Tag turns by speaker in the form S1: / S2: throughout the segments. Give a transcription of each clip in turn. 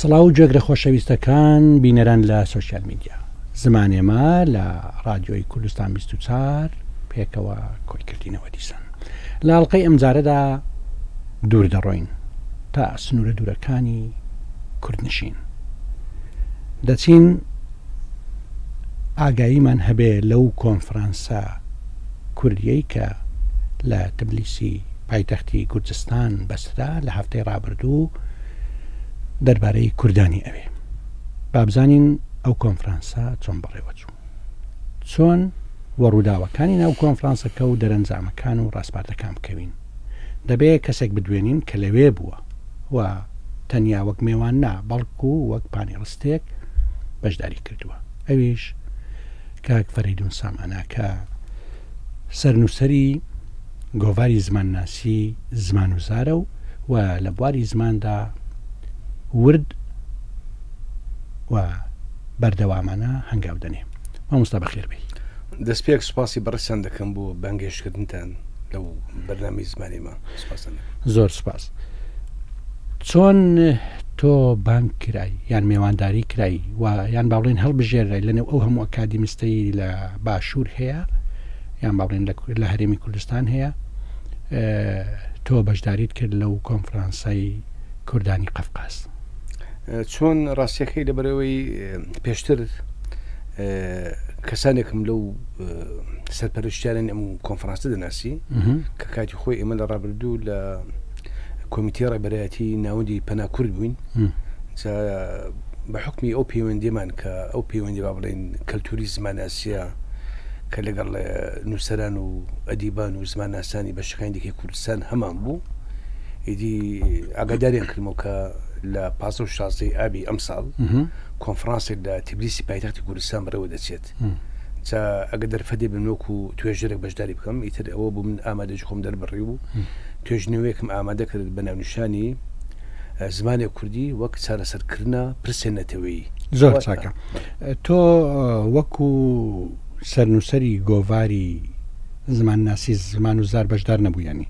S1: سڵاو و جێگرە خۆشەویستەکان بینەران لە سوسیال میدیا زمانێمە لە رادیۆی کوردستان 24 پێکەوە کۆیکردینەوە دیسان لە ئەڵلقەی ئەمجارەدا دوور دەڕۆین تا سنوورە دوورەکانی کوردنشین دەچین ئاگاییمان هەبێ لەو کۆنفرانسە کوردیەی کە لە تبلیسی پایتەختی گورجستان بەسترا لە هەفتەی ڕابردوو دەربارەی کوردانی ئەوێ بابزانین ئەو کۆنفرانسە چۆن بەڕێوەچوو چۆن وە ڕووداوەکانی ناو کۆنفرانسەکە و دەرەنجامەکان و ڕاسپاردەکان بکەوین دەبێ کەسێک بدوێنین کە لەوێ بووە و تەنیا وەک مێوان نا بەڵکو وەک پانی ڕستێک بەشداری کردووە ئەویش کاک فەرەیدون سامانا کە سەرنووسەری گۆڤاری زمانناسی زمان و زارە و و لە بواری زماندا ورد و بەردەوامانە هەنگاو دەنێ مامۆستا
S2: بەخێربی دەستپێک سوپاسی بەڕسان دەکەم بۆ بەنگێشتکردنتان لەو بەرنامی زمانیمان
S1: زۆر سپاس چۆن تۆ بانک کرای یان مێوانداری کرای و یان باڵێن هەڵبژێرای لەنێو ئەو هەموو ئەکادیمیستەی لە باشوور هەیە یان باڵێن لە هەرێمی کوردستان هەیە تۆ بەشداریت کرد لەو کۆنفرانسای کوردانی قەفقاس
S2: چۆن ڕاستیەکەی لەبەرەوەی پێشتر کەسانێکم لەو سەرپەرشتیانن ئەم کۆنفرانسە دەناسی کە کاتی خۆی ئێمە لە ڕابردوو لە کۆمیتی ڕێبەرایەتی ناوەندی پەناکورد بووین بە حکمی ئەو پەیوەندیمان کە ئەو پەیوەندی با بڵێن کەلتوری زماناسیە کە لەگەڵ نووسران و ئەدیبان و زمانناسانی بە شکاندێکی سەن هەمان بوو ئیدی ئاگاداریان کردمەوە کە لە پازە و شازدەی ئابی ئەمساڵ کۆنفرانسێک لە تبلیسی پایتەختی کوردستان بەڕێوە دەچێت جا ئەگە دەرفەدی بنۆک و توێژێک بەشداری بکەم ئیتر ئەوە بوو من ئامادەج خۆم دەربڕی و توێژنەوەیەکم ئامادە کرد بە ناونیشانی زمانی کوردی وەک چارەسەرکردە پرسێ نەتەوەی
S1: زۆر چاکە تۆ وەکو سەرنووسری گۆڤاری زمانناسی زمان و زار بەشدار نەبوویانی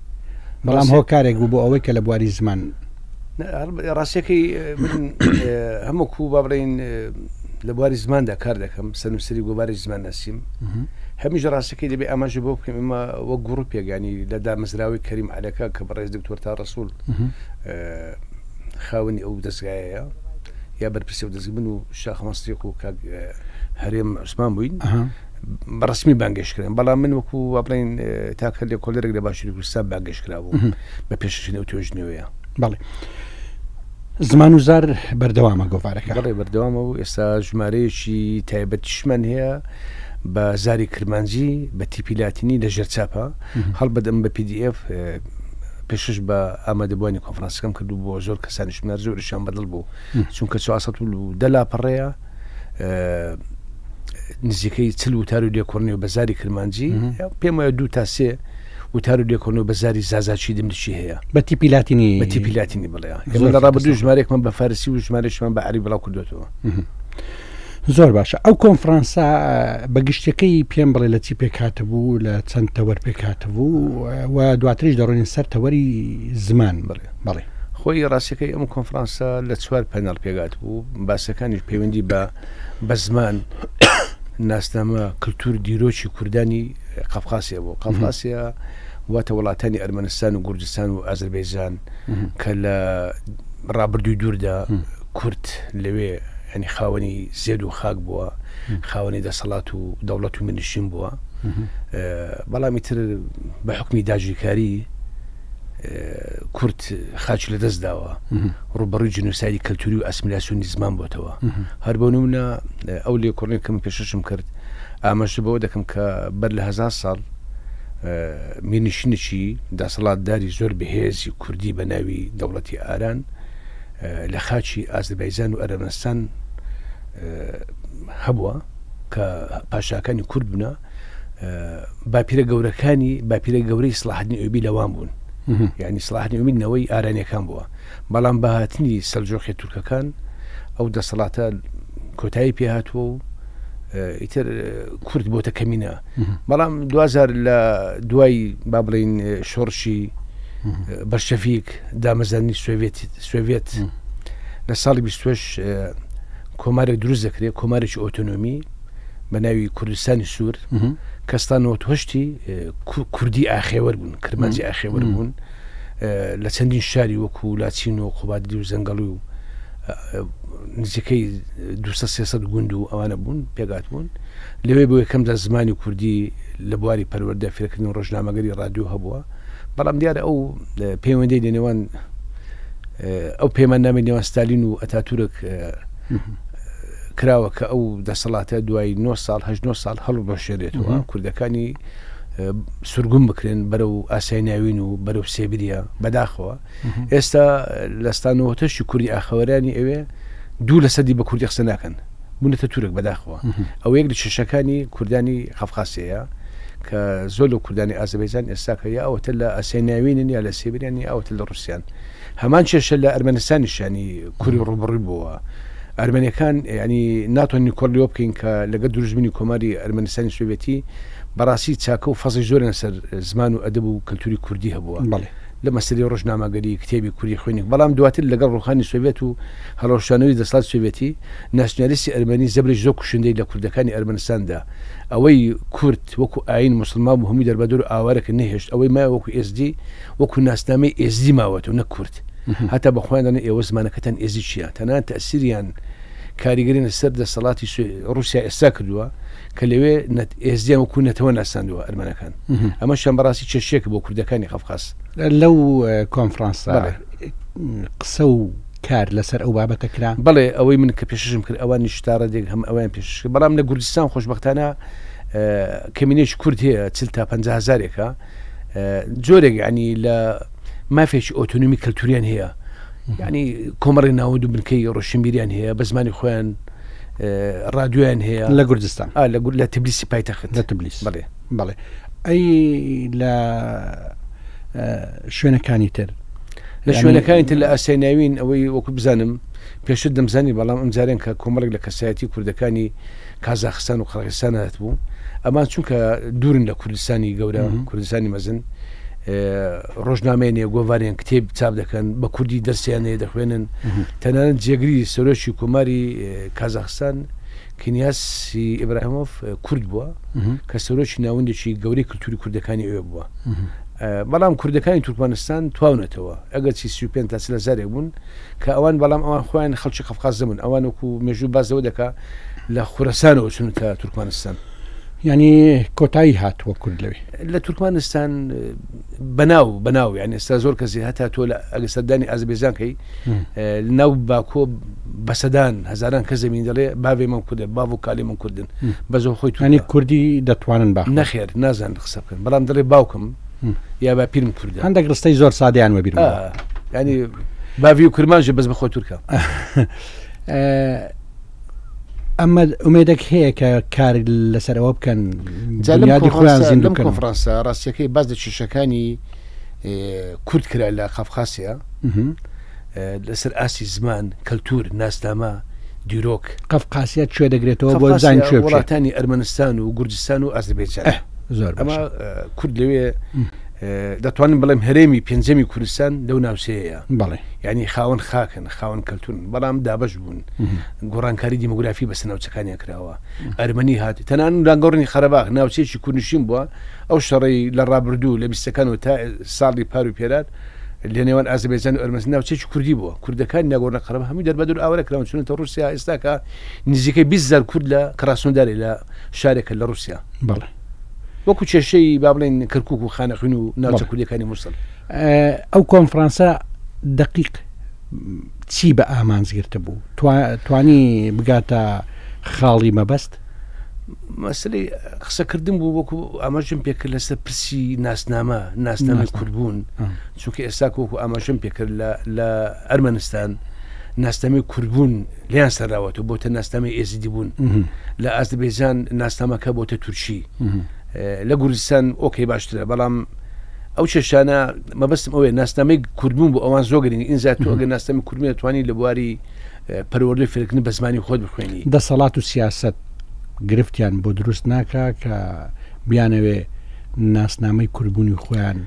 S1: بەڵام هۆکارێک بوو بۆ ئەوەی کە لە بواری زمان
S2: ڕاستەکەی هەمووکو با بڵین لە بواری زماندا کار دەکەم سەرنووسری گۆباری زمان ناسیم هەمیش ڕاستەکەی دەبێ ئاماژ بۆ بکەم ئمە وە گوڕ پێگانی لە دامەزراوی کەریم عەلەکە کە بەڕێز دکتۆر تا ڕسوول خاونی ئەو دەستگایەیە یا بەرپرسی و دەستگبن و شاخمەستیق و کاک هەرێم عوسمان بووین بەڕسمی بانگەشکرێن بەڵام من وەکو وابڵین تاکە لێ کۆلێک لە باشوری کوردستان بانگەشکرا بوو بە پێششن ئەو توێژنەوەیە
S1: بەڵێ زمان و زار بەردەوامە گۆوارەکە
S2: بەڵێ بەردەوامە و ئێستا ژمارەیەکی تایبەتیشمان هەیە بە زاری کرمانجی بە تیپی لاتینی لە ژێر چاپە هەڵبدەم بە PDF پێشش بە ئامادەبووانی کۆفرانسەکەم کردو بۆ زۆر کەسانیش منار زۆرشان بەدڵ بوو چونکە 400 دەلا پەڕەیە نزیکەی چل وتار و لێکۆڕنی و بەزاری کرمانجی پێم وایە دوو تا سێ وتار و لێکۆن و بەزاری زازاچی دمدشی هەیە
S1: بەتی پیلاتینی
S2: بەتی پیلاتینی بڵێ لە ڕابدو ژمارێک من بە فارسی و ژمارەشمان بە عری بڵاو کردوێتەوە.
S1: زۆر باشە ئەو کۆنفرانسا بەگشتەکەی پێم بڵێ لە چی پێکات بوو لە چەند تەوەر پێکات بوو و دواتریش دەڕۆین سەر تەوەری زمان بڵێ. بەڵێ
S2: خۆی ڕاستەکەی ئەم کۆنفرانسە لە چوار پەنەڵ پێگات بوو باسەکانیش پەیوەندی بە بە زمان ناسنامە کللتور دیرۆکی کوردانی قەفقاسیە بۆ قەفقاسیە واتە وڵاتانی ئەرمەنستان و گورجستان و ئازربەیزان کە لە ڕابردووی دووردا کورت لەوێ ئەنی خاوەنی زێد و خاک بووە خاوەنی دەسەڵات و دەوڵەت و منشین بووە بەڵامی تر بە حکمی داژیکاری کورد خاچ لە دەست داوە ڕوبەڕوی جنوسایدی کەلتوری و ئەسمیلاسیونی زمان بۆتەوە هەر بۆ نمونە ئەو لێ کوڕێک کەم پێششم کرد ئاماژە بەوە دەکەم کە بەر لە هزار ساڵ مینشینێکی دەسەڵاتداری زۆر بەهێزی کوردی بە ناوی دەوڵەتی ئاران لە خاچی ئازربایزان و ئەرەمەستان هەبووە کە پاشاکانی کورد بوونە باپیرە گەورەکانی باپیرە گەورەی سلاحدنی ئەوبی لەوان بوون یعنی سلاحدنی ئومید نەوەی ئارانەکان بووە بەڵام بەهاتنی سەرجۆخی تورکەکان ئەو دەسەڵاتە کۆتایی پێهاتوە و ئیتر کورد بۆتە کەمینە بەڵام دوزار لە دوای با بڵین شۆڕشی بەرشەفیک دامەزانی سوێت سوێت لە ساڵی 26 کۆمارێک دروست دەکرێت کۆمارێکی ئۆتۆنۆمی بە ناوی کوردستانی سوور کەستان نۆتهشتی کوردی ئاخێوەر بوون کرمانجی ئاخێوەر بوون لە چەندین شاری وەکو لاچین و قوبادلی و زەنگەڵی و نزیکەی 2300 گوند و ئەوانە بوون پێگات بوون لەوێ بۆ یەکەمدا زمانی کوردی لە بواری پەروەەردە فرەکردن و ڕژنامەگەری رادیو هەبووە بەڵام دیارە ئەو پەیوەندەی لە نێوان ئەو پەیمان نامی نێوان ستالین و ئەتاتورک کراوە کە ئەو دەسەڵاتە دوای نۆ ساڵ هەشت نۆ ساڵ هەڵبەشێنێتەوە کوردەکانی سرگوم بکرێن بەرەو ئاسای ناوین و بەرەو سێبریە بەداخەوە ئێستا لەستانەوە تەشی کوردی ئاخەوەرانی ئەوێ دوو لە سەدی بە کوردی قسە ناکەن بوونەتە تورک بەداخەوە ئەو یەک لە چێشەکانی کوردانی خەفقاسەیە کە زۆر لە کوردانی ئازەبێزان ئێستاکە یا ئەوتە لە ئەسێ ناوینن یا لە سێبریانی ئەوتە لە ڕوسیان. هەمان کێشە لە ئەرمەنستانیش یانی کوری ڕووبڕووی بووە. ئەرمەنەکان یانی ناتوان نیکۆر لیۆ بکەین کە لەگەر دروستبوونی کۆماری ئەرمەنستانی سۆڤێتی بە ڕاستی چاکە و فەزڵی زۆرن لەسەر زمان و ئەدەب و کەلتوری کوردی هەبووە لە مەسەلەی ڕۆژنامەگەری، کتێبی کوری خوێنی بەڵام دواتر لەگەڵ ڕووخانی سۆڤێت و هەڵەوەشانەوەی دەسەڵاتی سۆڤێتی ناسیونالیستی ئەرمەنی زەبرێکی زۆر کوشندەی لە کوردەکانی ئەرمەنستان دا ئەوەی کورد وەکو ئایین موسڵمان بوو هەمووی دەربەدەر و ئاوارە کە نەهێشت ئەوەی مایە وەکو ئێزدی وەکو ناسنامەی ئێزدی ماوەتەوە نەک کورد هەتا بە خۆیان دەڵێن ئێوە زمانەکەتان ئێزدی چیە تەنانەت تەئسیریان کاریگەری لەسەر دەسەڵاتی ڕووسیا ئێستا کردووە کە لەوێ ئێزدیان وەکو نەتەوە ناساندووە ئەرمەنەکان ئەمەشیان بەڕاستی چێشتێک بۆ کوردەکانی قەفقاس
S1: لەو کۆنفرانس قسە و کار لەسەر ئەو بابەتە کرا
S2: بڵێ ئەوەی من کە پێششم کرد ئەوان نیشتارە دێک هەم ئەویان پێششکە بەڵام لە کوردستان خۆشببختانە کەمینێش کورد هەیە چل تا پهزارێکە جۆرێک ینی لە مافێکی ئۆتونمی کەلتوریان هەیە ینی کۆمەڕی ناوەند و بنکەی ڕۆشنبیریان هەیە بە زمانی خۆیان ڕادویان هەیە
S1: لە کوردستان
S2: لە گور لە تبلیسی پایتەخت
S1: لە تبلیس بڵێ بڵێ ئەی لە شوێنەکانی تر
S2: لە شوێنەکانی تر لە ئاسای ناوین ئەوەی وەکو بزانم پێشت دەمزانی بەڵام ئەم جارێن کە کۆمەڵێک لە کەسایەتی کوردەکانی قازاخستان و قەرەغستان هات بوو ئەمان چونکە دوورن لە کوردستانی گەورە کوردستانی مەزن ڕۆژنامێنێ گۆڤارێن کتێب چاپ دەکەن بە کوردی دەرسیانەیە دەخوێنن تەنانەت جێگری سەرۆکی کۆماری کازاخستان کنیاسی ئیبراهمۆف کورد بووە کە سەرۆکی ناوندێکی گەورەی کللتوری کوردەکانی ئەوێ بووە بەڵام کوردەکانی تورکمانستان تواونەتەوە ئەگەر چی سی پێ تا سلزارێک بوون کە ئەوان بەڵام ئەوان خۆیان خەڵکی قەفقاز نەبوون ئەوان وەکو مێژوو باس لەوە دەکا لە خورەسانەوە چونتە تورکمانستان
S1: ینی کۆتایی هاتووە کورد لەوێ
S2: لە تورکمانستان بەناو بەناو یان ئێستا زۆر کەسی هەتا تۆ لە ئەگەسەردانی ئازبێزانکەی ناو باکۆ بەسەدان هزاران کە زمین دەڵێ باێ من کوردە باڤ و کالی من کوردن بەزۆ خۆی
S1: توانی کوردی دەتوانن با
S2: نەخێر نازان قسە بکەن بەڵام دەڵێ باوکم یا با پیرم کوردە
S1: هەندێک ڕستەی زۆر سادیان وەبیر
S2: ینی باوی و کرمانژە بەس بە خۆ تورکە
S1: ئەمە ئومێدەک هەیە کە کار لەسەرەوە بکەن
S2: جالادی خۆیان زیندو کۆنفرانسە ڕاستەکەی باز لە کێشەکانی کورد کرا لە قەفقاسە لەسەر ئاستی زمان، کەلتوور، ناسنامە، دیرۆک.
S1: قەفقاسیا کوێ دەگرێتەوە بۆ بزانین کوێ بچین؟
S2: قەفقاسیا وڵاتانی ئەرمەنستان و گورجستان و ئازەربێجان.
S1: زۆر باشە.
S2: ئەمە کورد لەوێ دەتوانم بڵێم هەرێمی پێنجەمی کوردستان لەو ناوچەیەیە.
S1: بەڵێ.
S2: یانی خاوەن خاکن، خاوەن کەلتوورن، بەڵام دابەش بوون. گۆڕانکاری دیمۆگرافی بەسەر ناوچەکانیان کراوە. ئەرمەنی هات، تەنانەت ناگۆڕنی قەرەباغ ناوچەیەکی کوردنشین بووە، ئەو شەڕەی لە ڕابردوو لە بیستەکانەوە تا ساڵی پار و پێرار، لە نێوان ئازەبێجان و ئەرمەنستان ناوچەیەکی کوردی بووە، کوردەکانی ناگۆرنە قەرەباخ هەمووی دەربەدەر و ئاوارە کراون چوونەتە ڕووسیا، ئێستا کە نزیکەی بیست هەزار کورد لە کراسنۆدارێ لە شارێکە لە ڕووسیا.
S1: بەڵێ.
S2: وەکو کێشەی با بڵێن کەرکوک و خانەقین و ناوچە کوردەکانی مووسڵ.
S1: ئەو کۆنفرانسە دەقیق چی بە ئامانج گرتبوو؟ توانی بگاتە خاڵی مەبەست؟
S2: مەسلی قسەکردن بوو وەکو ئاماژم پێکرد لەسەر پرسی ناسنامە ناسنامە کوردبوون چونکە ئێستا وەکو ئاماژم پێکرد لە ئەرمەنستان ناسنامەی کوردبوون لیان سەراوەتە بۆتە ناسنامەی ئێزیدی بوون لە ئازدبێجان ناسنامەکە بۆتە تورکی لە گورستان ئۆکەی باشترە بەڵام ئەو چێشانە مەبستم ئەوێ ناسنامەی کوردبوون بۆ ئەوان زۆگرین ئینزا تۆگە ناسنامە کوردمێ توانی لە بواری پەروەردەی فێرکردن بە زمانی خۆت بخوێنی.
S1: دەسەڵات و سیاسەت گرفتیان بۆ دروست ناکا کە بیانەوێ ناسنامەی کوردبوونی خۆیان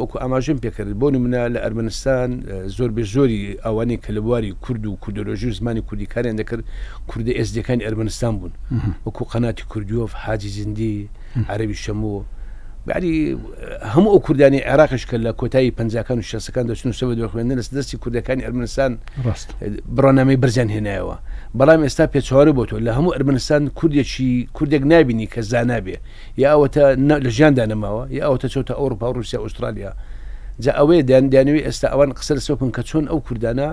S2: وەکو ئاماژم پێکرد بۆ نمونە لە ئەرمەنستان زۆر بە زۆری ئەوانەی کە لە بواری کورد و کوردۆلۆژی و زمانی کوردی کاریان دەکرد کوردە ئێزدەکانی ئەرمەنستان بوون وەکو قەناتی کوردیۆف حاجی زیندی عەرەبی شەم و بەری هەموو ئەو کوردانی عێراقش کە لە کۆتایی پنجکان و شەسەکان دەچن و سەوە دەخوێندن لەس دەستی کوردەکانی ئەرمنستان ڕاست بڕانامەی بەرزیان هێنایەوە بەڵام ئێستا پێچوارە بۆ تۆ لە هەموو ئەرمنستان کوردێکی کوردێک نبینی کە زانابێ یا ئەوەتە لە ژیاندا نەماوە یا ئەوتە چۆتە ئەوروپا و رووسیا ئوسترالیا جا ئەوەیە دەیان دەیانوی ئێستا ئەوان قسە لەسەکن کە چۆن ئەو کوردانە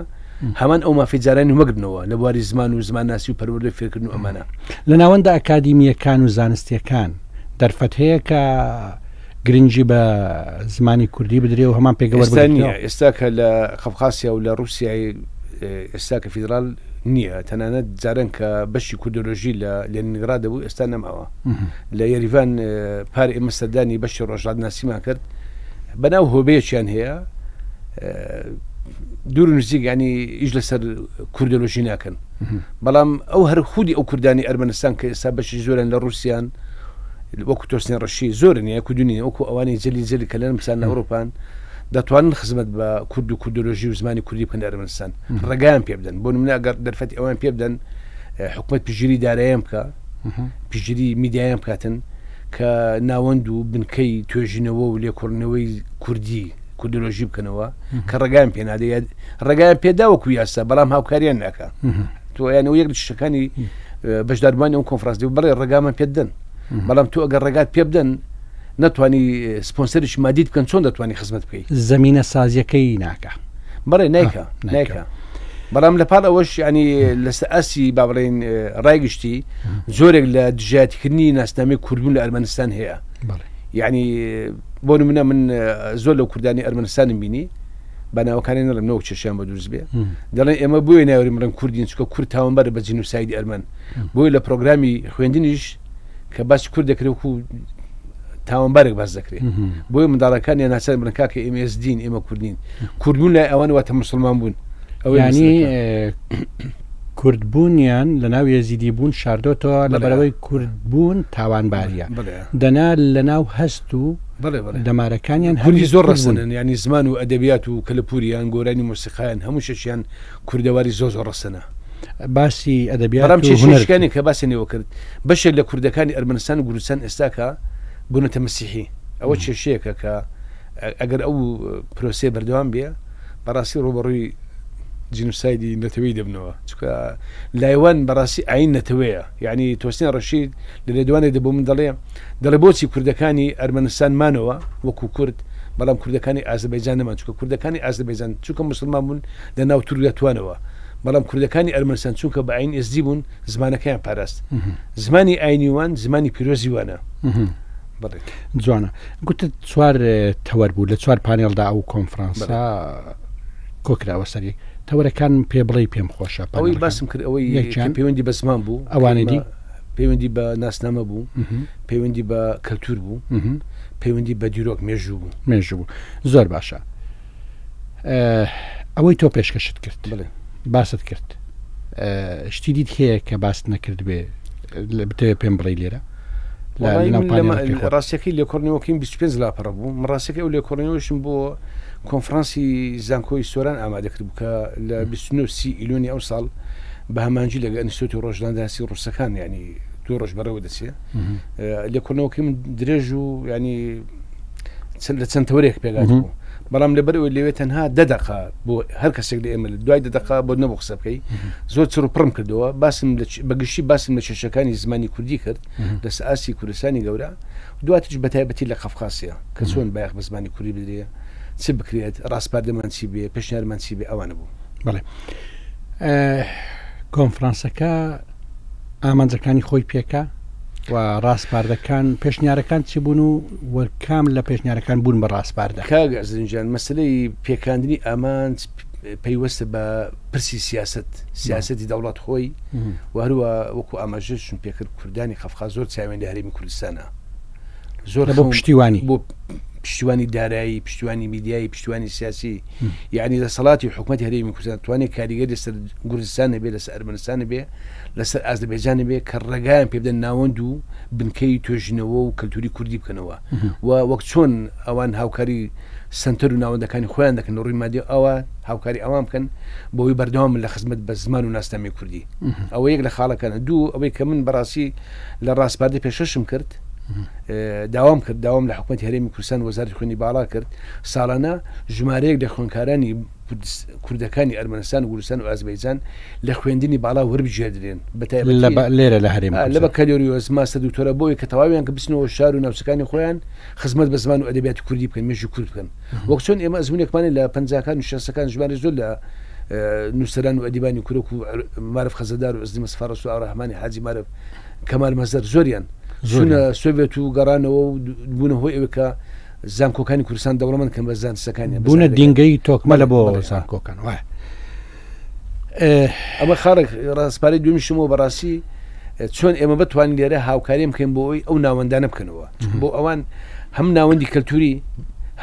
S2: هەمان ئەو مافەی جارانی ومەگرنەوە لە بواری زمان و زمانناسی و پەروەردە و فێرکردن و ئەمانە.
S1: لە ناوەندە ئەکادیمییەکان و زانستییەکان دەرفەت هەیە کە گرنگی بە زمانی کوردی بدرێ و هەمان پێگە
S2: ئێستا وەربگرێت نییە ئێستا کە لە قەفقاسیا و لە ڕووسیای ئێ، ئێستا کە فیدراڵ نییە تەنانەت جاران کە بەشی کوردۆلۆژی لە لێنینگڕاد دەبوو ئێستا نەماوە لە یەریڤان ئێ، پار ئێمە سەردانی بەشی ڕۆژهەڵاتناسیمان کرد بەناو هۆبەیەکیان هەیە ئێ، دوور و نزیک ینی ئیش لەسەر کوردۆلۆژی ناکەن بەڵام ئەو هەر خودی ئەو کوردانی ئەرمەنستان کە ئێستا بەشی زۆرن لە رووسیان وەکو تۆسنی ڕشی زۆرن یە کودنی وەکو ئەوانی جلی جلی کە لەن بسان ئەوروپان دەتوانن خزمەت بە کورد و کوردۆلۆژی و زمانی کوردی بکەن ئەرمەنستان ڕگەیان پێ بدەن بۆ منە گەر دەرفەتی ئەوان پێ بدەن حکومت پژیری دارایان بکە پژیری میدیایان بکاتن کە ناوەند و بنکەی توێژینەوە و لێکۆڵنەوەی کوردی کوردۆلۆژی بکەنەوە کە ڕێگان پێنادە یاد ڕێگایان پێدا وەکو یاسا بەڵام هاوکاریان ناکە تۆیان و یەک شتەکانی بەشدارمانی ئەم کۆنفرانسی بڵێ ڕێگامان پێدەن بەڵام تو ئەگەر ڕێگات پێ بدەن ناتوانانی سپۆنسەرش مادیت بکەن چۆن دەتوانانی خزمەت بکەیت
S1: زمینە سازیەکەی ناکە
S2: بڵێ نیکە نیکە بەڵام لە پاڵ ئەوەش ینی لەسەر ئاسی با بڵێن ڕایگشتی زۆرێک لە دژاتکردنی ناسنامەی کوردبوون لە ئەرمەنستان هەیە یەعنی بۆ نمونە من زۆر لەو کوردانی ئەرمەنستانم بینی بە ناوەکانی نڵم نەوە چێشیان بە دروست بێ دەڵێن ئێمە بۆیە ناوری مڵم کوردین چکە کورد تاوانبەر بە جنوسایدی ئەرمەن بۆی لە پرۆگرامی خوێندنیش کە بەس کورد دەکرێت و تاوانبارێک باز دەکرێت بۆی منداڵەکان یان ناچار بنکا کە ئێمە ئێزدین ئێمە کوردین کوردبوون لای ئەوانەوە تە مسلمان بوون
S1: ئەویانی کورد بوونیان لەناو یەزیدی بوون شاردۆتەوە لەبەرەوەی کورد بوون تاوانباریە دەنا لەناو هەست و دەمارەکانیان
S2: هەلی زۆر ڕسنن ینی زمان و ئەدەبیات و کەلەپوریان گۆرانی مۆسیقایان هەموو شەشیان کوردەواری زۆ زۆر ڕسنە
S1: باسی ئەدەبیاتشکانی
S2: کە باسی نێوە کرد بەشێک لە کوردەکانی ئەرمەنستان و گورستان ئێستاکە بوونەتە مسیحی ئەوە کێشەیەکە کە ئەگەر ئەو پرۆسێ بەردەوام بێ بەڕاستی ڕووبەڕووی جینوسایدی نەتەوەی دەبنەوە چکە لایوان بەڕاستی ئاین نەتەوەیە یعنی تۆسنیان ڕەشید لە لێدوانێ دەبوو من دەڵێ دەڵێ بۆچی کوردەکانی ئەرمەنستان مانەوە وەکو کورد بەڵام کوردەکانی ئازەبەیجان نەمان چکە کوردەکانی ئازەبەیجان چونکە مسلمان بوون لە ناو تورکدا توانەوە بەڵام کوردەکانی ئەرمەنستان چونکە بە ئاین ئێزدی بوون زمانەکەیان پاراست زمانی ئاینیوان زمانی پیرۆزیوانە
S1: جوانە گوتت چوار تەوەر بوو لە چوار پانێڵدا ئەو کۆنفرانسا کۆکراوە سەری تەوەرەکان پێ بڵی پێم خۆشە
S2: ئەوەی باسم کرد ئەوەی یەکیان پەیوەندی بەزمان بوو
S1: ئەوانەی دی
S2: پەیوەندی بە ناسنامە بوو پەیوەندی بە کەلتور بوو پەیوەندی بە دیرۆک مێژوو بوو
S1: مێژوو بوو زۆر باشە ئەوەی تۆ پێشکەشت کرد باست کرد شتی دیت هەیە کە باست نەکرد بێ بتەوێت پێم بڵی لێرە
S2: ڕاستەکەی لێکۆڕنیەوەکەیم 25 لاپەڕ بوو ڕاستەکە ئەو لێکۆڕنیەوەشم بۆ کۆنفرانسی زانکۆی سۆران ئامادەکرد بکە لە 29سی ئیلۆنی ئەو ساڵ بە هەمانجی لەگە ئەنسۆتی ڕۆژدانداسی ڕوسەکان ینی دوو ڕۆژ بەرەوە دەچێت لێکۆنەوەکەی من درێژ و ینی چەند لە چەند تەورێک پێگات بوو بەڵام لەبەر ئەوی لەوێ تەنها دەدەقا بۆ هەر کەسێک لە ئێمە دوای دەدەقا بۆ نەبوو قسە بکەی زۆر چڕ پڕم کردەوە باسم بەگشتی باسم لە کێشەکانی زمانی کوردی کرد لە ساسی کوردستانی گەورە دواتش بەتایبەتی لە قەفقاسیە کە چۆن بایەخ بە زمانی کوردی بدرێ چ بکرێت ڕاستپاردەمان چی بێ پێشنارمان چی بێ ئەوانە بوو
S1: بڵێ کۆنفرانسەکە ئامانجەکانی خۆی پێکا و ڕاسپاردەکان پێشنیارەکان چی بوون و وەکام لە پێشنیارەکان بوون بە ڕاسپاردە
S2: کاگە ئەزنجان مەسلەی پێکاندنی ئامانج پەیوەستە بە پرسی سیاست سیاستی دەوڵات خۆی وهروە وەکو ئاماژەشم پێکرد کوردانی قەفقا زۆر چاوێن لە هەرمی کوردستانە
S1: زۆر بۆ پشتیوانی
S2: بۆ پشتیوانی دارایی پشتیوانی میدیایی پشتیوانی سیاسی یعنی لە سەڵاتی حکوومەت هەرێمی کوردستان توانێت کاریگەر لەسەر گورستان نەبێ لەسەر ئەرمەنستان نەبێ لەسەر ئازربێجان نەبێ کە ڕێگایان پێ بدەن ناوەند و بنکەی توێژینەوە و کەلتوری کوردی بکەنەوە و وەک چۆن ئەوان هاوکاری سنتەر و ناوەندەکانی خۆیان دەکەن ڕووی مادی ئەوە هاوکاری ئەوان بکەن بۆی بەردەوام لە خزمەت بە زمان و ناسنامەی کوردی ئەوە یەک لە خاڵەکەن دوو ئەوەی کە من بەڕاستی لە ڕاسپاردە پێشکەشم کرد داوام کرد داوام لە حکوومەت هەرێمی کوردستان وەزاری خوێنی باڵا کرد ساڵانە ژمارەیەک لە خوێنکارانی کوردەکانی ئەرمەنستان گورستان و ئازبەیجان لە خوێندنی باڵا وەربگێدرێن بەتای
S1: لێرە لە هەرێم
S2: لە بە کەلۆریۆز ماستە دوکتۆرە بۆی کە تەواویان کە بچنەوە شار و ناوچەکانی خۆیان خزمەت بە زمان و ئەدەبیاتی کوردی بکەن مێژی کورد بکەن وەک چۆن ئێمە ئەزمونێکمانێ لە پەنجاکان و شەستەکان ژمارە زۆر لە نووسەران و ئەدیبانی کورک و مارف خەزەدار و ئەزدی مەسفارەس و ئاڕەحمانی حاجی مارف کەمال مەزەر زۆریان زۆرە سوێت و گەڕانەوە و بوونە هۆی ئەوێ کە زانکۆکانی کوردستان دەوڵەمەند کەم بە زانستەکانی
S1: بوونە دینگەی تۆکمەلە بۆ زانکۆکان وایە
S2: ئەمە خاڕێک ڕاستپارەی دومیشمەوە بەڕاستی چۆن ئێمە بتوان لێرە هاوکاریم بکەین بۆ ئەوی ئەو ناوەندانە بکەنەوە بۆ ئەوان هەم ناوەندی کەلتوری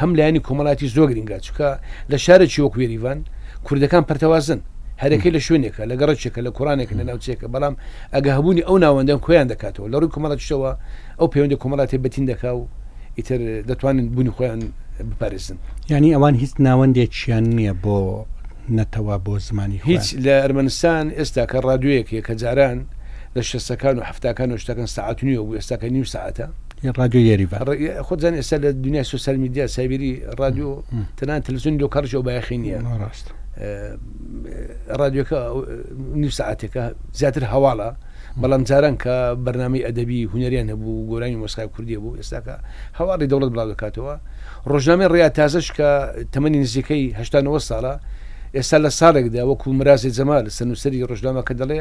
S2: هەم لایەنی کۆمەڵاتی زۆر گرنگە چکە لە شارێکی وەک وێریڤان کوردەکان پرتەوازن هەرەکەی لە شوێنێکە لە گەڕێکێکە لە کوڕانێک لە ناوچێکە بەڵام ئەگە هەبوونی ئەو ناوەندەن کۆیان دەکاتەوە لە ڕووی کۆمەڵەتشەوە ئەو پەیوەندی کۆمەڵاتی بەتین دەکا و ئیتر دەتوانن بوونی خۆیان بپارێزن
S1: ینی ئەوان هیچ ناوەندێکیان نییە بۆ نەتەوە بۆ زمانی خۆیان.
S2: هیچ لە ئەرمەنستان ئێستاکە ڕادیۆیەک هەیە کە جاران لە شەستەکان و حەفتاکان و هەشتاکان سەعات و نیوە بوو ئێستاکە نیو سەعاتە.
S1: ڕادیۆ یەریڤان.
S2: ڕ خۆت دەزانی ئێستا لە دنیای سۆسیال میدیا سایبری ڕادیۆ تەنانەت تەلەفزیۆنی لۆ کاڵیش ئەو بایەخی نییە.
S1: ڕاستە.
S2: ڕادیۆکە نیو سەعاتێکە زیاتر هەواڵە. بەڵام جاران کە بەرنامەی ئەدەبی هونەریان هەبوو و گۆرانی مۆسقای کوردیە بوو، ئێستاکە هەواڵی دەوڵەت بڵاو دەکاتەوە. ڕۆژنامەی ڕیا تازەش کە تەمەنی نزیکەی هەشتا نەوەد ساڵە، ئێستا لە ساڵێکدا وەکوو مرازێ جەمال سەرنووسەری ڕۆژنامەکە دەڵێ،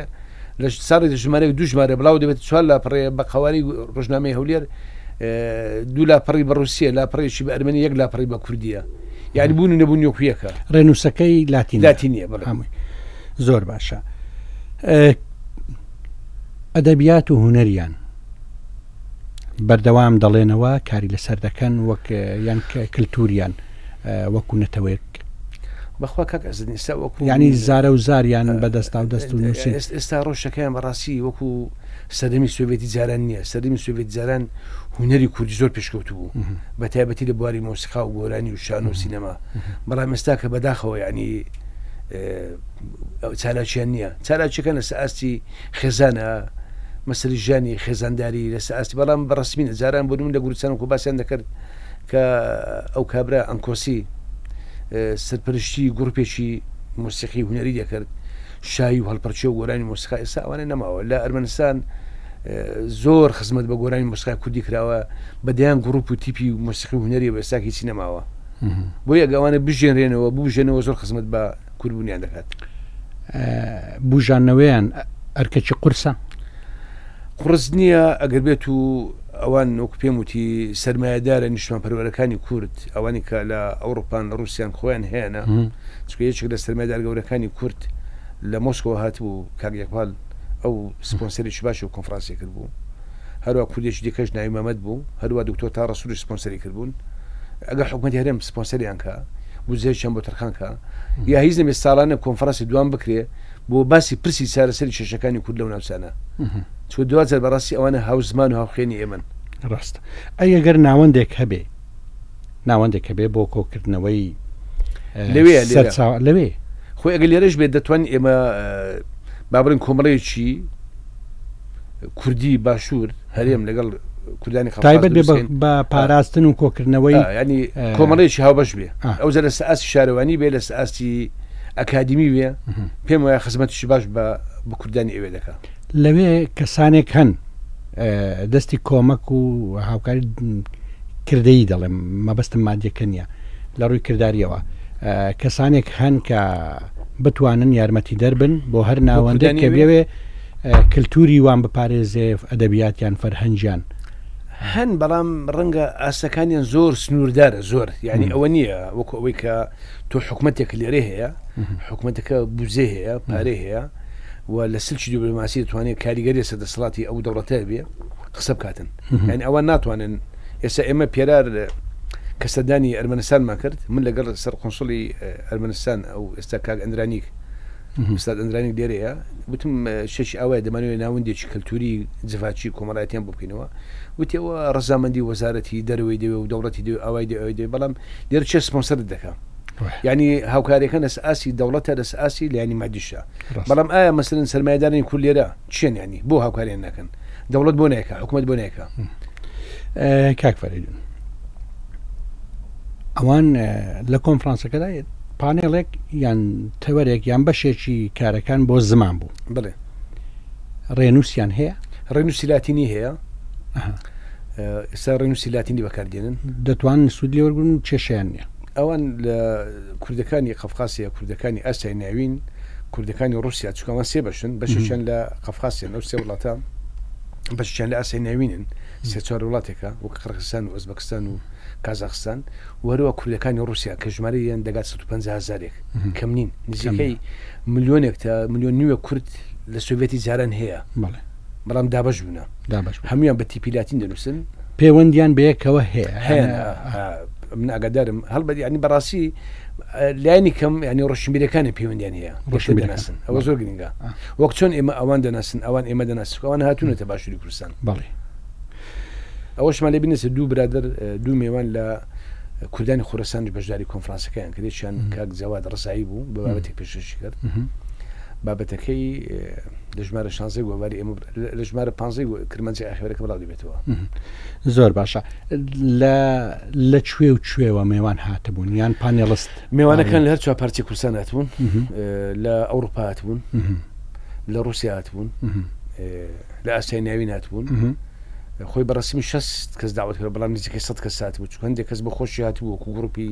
S2: لە ساڵێکدا ژمارەیەک دوو ژمارە بڵاو دەبێت، چوار لاپەڕەیە بە قەوارەی ڕۆژنامەی هەولێر، دوو لاپەڕی بە ڕووسییە، لاپەڕەیەکی بە ئەرمەنی، یەک لاپەڕی بە کوردییە. یانی بوون و نەبوون وەکوو یەکە.
S1: ڕێنووسەکەی لاتینییە.
S2: لاتینییە،
S1: بەڵێ. زۆر باشە ئەدەبیات و هوەریان بەردەوام دەڵێنەوە کاری لەسەر دەکەن وەک یان کللتوریان وەکو نەتەوەیەک
S2: بەخوا کاک ئەزدنی سا وەکو
S1: ینی زارە و زاریان بەدەستا و دەست و نووسی
S2: ئێستا ڕۆژەکەیان بەڕاستی وەکو سەردەمی سوێتی جاران نییە سەردەمی سوێت جاران هوەری کوردی زۆر پێشکەوت بوو بە تایبەتی لە بواری مۆسیقا و گۆرانی و شان و سینەما بەڵام ئێستا کە بەداخەوە ینی چالاکیان نییە چالاکیەکە لەسە ئاستی خێزانە مەسری ژیانی خێزانداری لەسە ئاستی بەڵام بەڕسمینە جاران بۆ من لە گورچان و باسیان دەکرد کە ئەو کابرا ئەنکۆسی سەرپەرشتی گروپێکی موسیقی هوەری دەکرد شایی و هەڵپەرچێ و گۆرانی موسیقا ئێستا ئەوانە نەماوە لە ئەرمەنستان زۆر خزمەت بە گۆرانی موسیقا کوردی کراوە بەدەیان گروپ و تیپی موسیقی هوەری بەساکیی نەماوە بۆی ئەگە ئەوانە بژێنرێنەوە بژێنەوە زۆر خزمەت بە کوربوونیان دەکات
S1: بژانەوەیان ئەرکەکی قورسە
S2: قڕز نییە ئەگەر بێت و ئەوان نۆک پێم وتی سرمایهدارە نیشتمان پەروەرەکانی کورد ئەوانی کە لە ئەوروپان لە رووسیان خۆیان هێنە چکە یەکێک لە سرمایدار گەورەکانی کورد لە مۆسکۆ هاتبوو کاگەپال ئەو سپۆنسەری باش و کۆنفرانسی کرد بوو هەروا کوردێکی دیکەش ناوی مەمەد بوو هەروا دکتۆر تا ڕسووری سپۆنسەری کردبوون ئەگە حکومەت هەرێم سپۆنسەریان کە بزێشیان بۆ تەرخان کە یا هیچ نەبێت ساڵانە کۆنفرانسی دوام بکرێ بۆ باسی پرسی چارەسەری شەشەکانی کورد لەو ناوچانە چۆ دوجار بەڕاستی ئەوانە هاوزمان و هاوخێنی ئێمن
S1: ڕاست ئەگەر ناوەندێک هەبێ ناوەندێک هەبێ بۆ کۆکردنەوەی
S2: لەوێ
S1: لەوێ
S2: خۆی ئەگە لێرەش بێت دەتوانین ئێمە با بڵین کۆمەڵەیەکی کوردی باشوور هەرێم لەگەڵ کوردانی
S1: تایبەت بە پاراستن و کۆکردنەوەی
S2: ینی کۆمەڵێکی هاوبەش بێ ئەو جە لە ساسی شارەوانی بێ لە ساسی ئەکادمی بێ پێم وایە خزمەتشی باش بە بە کوردانی ئەوێ دەکات
S1: لەوێ کەسانێک هەن دەستی کۆمەک و هاوکاری کردەیی دەڵێم مەبەستم مادیەکە نیە لە ڕووی کردداریەوە کەسانێک هەن کە بتوانن یارمەتی دەربن بۆ هەر ناوەندێک کە بێوێ کللتوری وان بپارێزێف ئەدەبیاتیان فەرهەنجیان
S2: هەن بەڵام ڕەنگە ئاستەکانیان زۆر سنووردارە زۆر یعنی ئەوە نییە وەکو ئەوەی کە تۆ حکوومەتێک لێرە هەیە حکوومەتەکە بزێ هەیە پارێ هەیە و لە سلکی دیبلۆماسی دەتوانێت کاریگەری لەسەر دەسەڵاتی ئەو دەوڵەتە هەبێ قسە بکاتن یعنی ئەوان ناتوانن ئێستا ئێمە پێرار کە سەردانی ئەرمەنستانمان کرد من لەگەڵ سەر قنسڵی ئەرمەنستان ئەو ئێستا کاک ئەندرانیک ئستاد ئەندرانی لێرەیە وتم شەش ئاوای دەمانوێت ناوندێکی کەلتوری جڤاکی کۆمەڵایەتیان بۆ بکەینەوە وتەوە ڕزامەندی وەزارەتی دەروی دەوێ و دەوڵەتی دەوێ ئاوای دەوێ بەڵام لێرە چێ سپۆنسەرت دەکەم ینی هاوکاریەکە لەس ئاسی دەوڵەتە لەس ئاسی لایانی مادیشە بەڵام ئایا مەسرن سەرمایدارین کول لێرە چێن ینی بۆ هاوکاریان نەکەن دەوڵەت بۆ نایکە حکوومەت بۆ نایکە
S1: کاک فەرێدون ئەوان لە کۆنفرانسەکەدا پانێڵێک یان تەوەرێک یان بەشێکی کارەکان بۆ زمان بوو
S2: بڵێ
S1: ڕێنووسیان هەیە
S2: ڕێنووسی لاتینی هەیە ئێستا ڕێنووسی لاتینی بەکاردێنن
S1: دەتوان سوود لێوەرگون و کێشیان نیە
S2: ئەوان لە کوردەکانی قەفقاسیا، کوردەکانی ئاسیای ناوین، کوردەکانی ڕووسیا، چونکە ئەوان سێ بەشن، بەشێکیان لە قەفقاسیان، ئەو سێ وڵاتە، بەشێکیان لە ئاسیای ناوینن، سێ چوار وڵاتێکە، وەک قرقستان و ئۆزبەکستان و کازاخستان، و هەروەها کوردەکانی ڕووسیا کە ژمارەیان دەگات سەد و پەنجا هەزارێک، کەم نین، نزیکەی ملیۆنێک تا ملیۆن نیوێک کورد لە سۆڤێتی جاران هەیە. بەڵام دابش بوونە دابش هەموان بە تیپیلاتین دەنووسن
S1: پەیوەندیان بەیەکەوە هەیە
S2: من ئاگادارم هەڵبەت ینی بەڕاستی لایانی کەم ینی ڕشمیرەکانی پەیوەندیان هەیە ڕشن دەناسن ئەوە زۆر گرنگە وەک چۆن ئێمە ئەوان دەناسن ئەوان ئێمە دەناسکەوان هاتوونەتە باشووری کوردستان
S1: بەڵێ
S2: ئەوەشمان لێ بینێسە دوو برادر دوو مێوان لە کوردانی خورەسانی بەشداری کۆنفرانسەکەیان کرێکیان کاک جەواد ڕزایی بوو بە بابەتێک پێشەشی کرد بابەتەکەی لە ژمارە شانزەی گۆڤاری ئێمە لە ژمارە پانزەی کرمەنجی ئاخێوەرەکە بڵاو دەبێتەوە
S1: زۆر باشە لە لە کوێ و کوێوە مێوان هاتبوون یان پانێڵست
S2: مێوانەکان لە هەرچوە پارچی کوردستان هاتبوون لە ئەوروپا هاتبوون لە رووسیا هاتبوون لە ئاسای ناوی ناتبوون خۆی بەڕسمی شەست کەس داوت کرد بەڵام نزیکە سە کەس سات بوو چکەندێک کەس بە خۆشی هاتبوو وەکو گروپی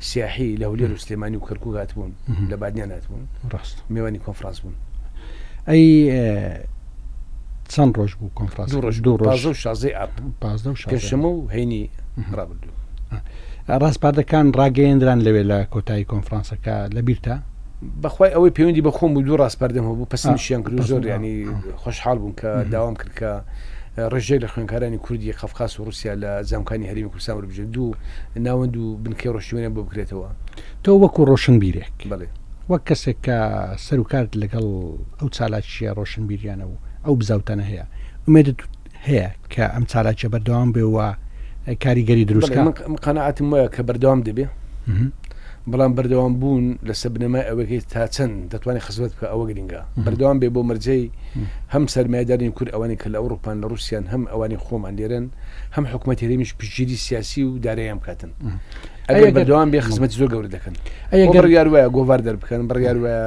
S2: سیاحی لە هەولێر و سلێمانی و کەرکوک هاتبوون لە بادنیان هاتبوون
S1: ڕاست
S2: میوانی کۆنفرانس بوون
S1: ئەی چەند ڕۆژ بوو کۆنفرانس دوو
S2: ڕۆژ دوو ڕۆژ و شازەی ئاب
S1: پازدە
S2: و پێشەمە و هەینی ڕابردوو
S1: ڕاستپاردەکان ڕاگەیەندران لەوێ لە کۆتایی کۆنفرانسەکە لە بیرتە
S2: بەخوای ئەوەی پەیوەندی بە خۆم و دوو ڕاستپەردەم هەبوو پسنشیان کرد زۆر ینی خۆشحاڵ بوون کە داوام کرد کە ڕژێک لە خوێنکارانی کوردی قفقاس و رووسیا لە زانکانی هەرمی کوردستان وەربژێن دوو ناوەند و بنکەی ڕۆشتیوانە بۆ بکرێتەوە
S1: تۆ وەکو ڕۆشنبیرێک
S2: بڵێ
S1: وەک کەسێک کە سەرکارت لەگەڵ ئەو چالاکیە ڕۆشنبیریانە و ئەو بزاوتانە هەیە ئومێدت هەیە کە ئەم چالاکیە بەردەوام بێ و کاریگەری دروست
S2: قەنەعاتم وایە کە بەردەوام دەبێ بەڵام بەردەوام بوون لەسە بنەمای ئەوەکەی تا چەند دەتوانانی خزمەت بکە ئەوە گرنگە بەردەوام بێ بۆ مەرجەی هەم سەرمایدارین کورد ئەوانی کە لە ئەوروپان لە رووسیان هەم ئەوانی خۆمان لێرن هەم حکوومەت هەرێمیش پشگیری سیاسی و دارایان بکاتن ئەگەر بەردەوام بێ خزمەت زۆر گەورە دەکەن ئەگەر یاروایە گۆوار دەربکەن بڕیار وایە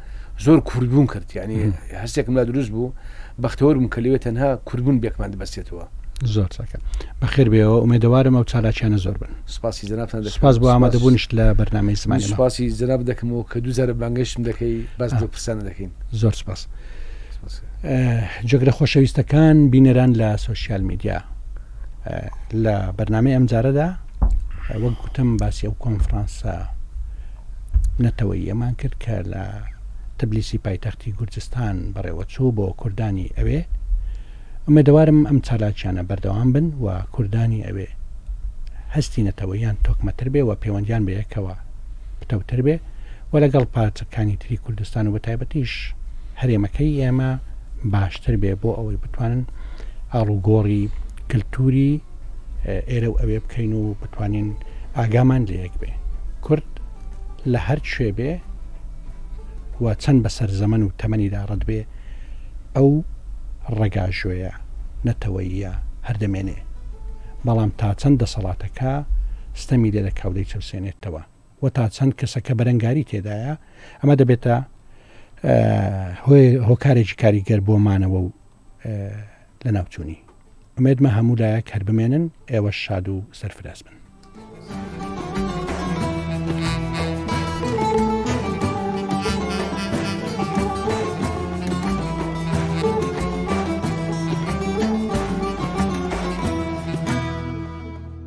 S1: زۆر
S2: کوردبوون کرد یعنی هەستێکم لا دروست بوو بەختەوەرم کە لەوێ تەنها کوردبوون بێکمان دەبەستێتەوە
S1: زۆر چاکە بەخێر بێەوە ئومێدەوارم ئەو چالاکیانە زۆر بن
S2: سپاسی جنابتان
S1: سپاس بۆ ئامادەبوونیشت لە بەرنامەی زمانی
S2: سپاسی جناب دەکەمەوە کە دووجارە بانگەشتم دەکەی بەس بۆ پرسانە دەکەین
S1: زۆر سپاس جگرە خۆشەویستەکان بینەران لە سوسیال میدیا لە بەرنمەی ئەمجارەدا وەک گوتم باسی ئەو کۆنفرانسە نەتەوەییەمان کرد کە لە تبلیسی پایتەختی گورجستان بەڕێوەچوو بۆ کوردانی ئەوێ ئومێدەوارم ئەم چالاکیانە بەردەوام بن و کوردانی ئەوێ هەستی نەتەوەیان تۆکمەتر بێ و پەیوەندیان بەیەکەوە پتەوتر بێ و لەگەڵ پارچەکانی تری کوردستان و بە تایبەتیش هەرێمەکەی ئێمە باشتر بێ بۆ ئەوەی بتوانن ئاڵوگۆڕی کللتوری ئێرە و ئەوێ بکەین و بتوانین ئاگامان لەیەک بێ کورد لە هەر شوێ بێ و چەند بەسەر زەمن و تەمەنیدا ڕەت بێ ئەو ڕگاژۆیە نەتەوەیە هەردەمێنێ بەڵام تا چەند دەسەڵاتەکە ستەمی لێ دەکاو دەی چەوسێنێتەوە و تا چەند کەسەکە بەرەنگاری تێدایە ئەمە دەبێتە هۆی هۆکارێکی کاریگەر بۆ مانەوە و لەناو چوونی. ئومێدمە هەموو لایەک هەر بمێنن ئێوەش شاد و سەرفراز بن.